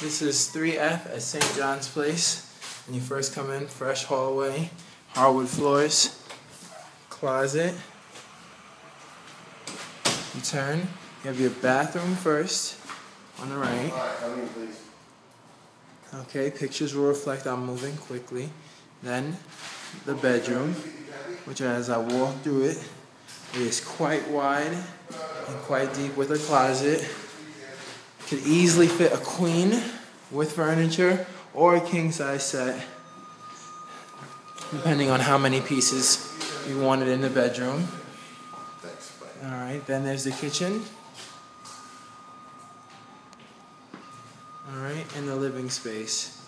This is 3F at St. John's Place. When you first come in, fresh hallway, hardwood floors, closet. You turn, you have your bathroom first on the right. Okay, pictures will reflect I'm moving quickly. Then the bedroom, which as I walk through it, is quite wide and quite deep with a closet. Could easily fit a queen with furniture or a king size set, depending on how many pieces you wanted in the bedroom. All right, then there's the kitchen. All right, and the living space.